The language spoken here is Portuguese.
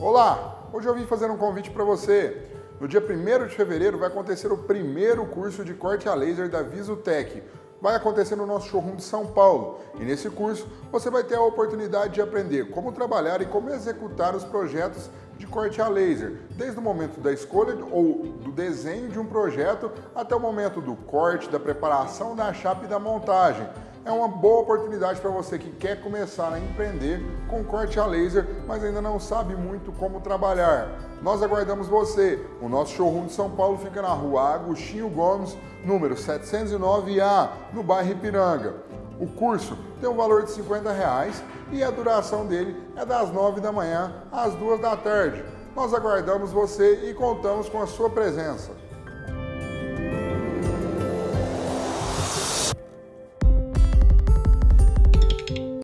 Olá, hoje eu vim fazer um convite para você. No dia 1 de fevereiro vai acontecer o primeiro curso de corte a laser da Visutec. Vai acontecer no nosso showroom de São Paulo. E nesse curso você vai ter a oportunidade de aprender como trabalhar e como executar os projetos de corte a laser, desde o momento da escolha ou do desenho de um projeto até o momento do corte, da preparação da chapa e da montagem é uma boa oportunidade para você que quer começar a empreender com corte a laser, mas ainda não sabe muito como trabalhar. Nós aguardamos você. O nosso showroom de São Paulo fica na rua Agostinho Gomes, número 709A, no bairro Ipiranga. O curso tem um valor de 50 reais e a duração dele é das 9 da manhã às 2 da tarde. Nós aguardamos você e contamos com a sua presença.